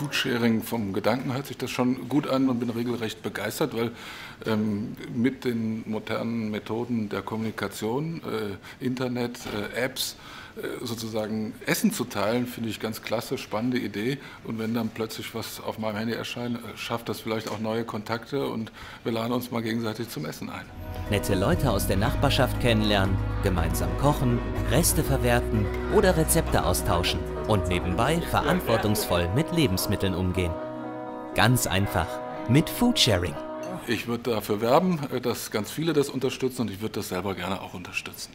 Foodsharing vom Gedanken hört sich das schon gut an und bin regelrecht begeistert, weil ähm, mit den modernen Methoden der Kommunikation, äh, Internet, äh, Apps, äh, sozusagen Essen zu teilen, finde ich ganz klasse, spannende Idee. Und wenn dann plötzlich was auf meinem Handy erscheint, äh, schafft das vielleicht auch neue Kontakte und wir laden uns mal gegenseitig zum Essen ein. Nette Leute aus der Nachbarschaft kennenlernen, gemeinsam kochen, Reste verwerten oder Rezepte austauschen und nebenbei verantwortungsvoll mit Lebensmitteln umgehen. Ganz einfach mit Foodsharing. Ich würde dafür werben, äh, dass ganz viele das unterstützen und ich würde das selber gerne auch unterstützen.